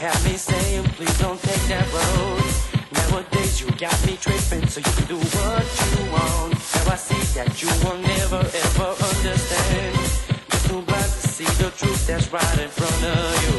have me saying, please don't take that road. Nowadays you got me tripping, so you can do what you want. Now I see that you will never ever understand. Just too blind to see the truth that's right in front of you.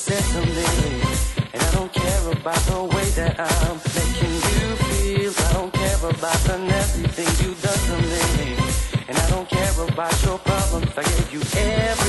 Said me. And I don't care about the way that I'm making you feel. I don't care about the nasty things you done to me. And I don't care about your problems. I gave you everything.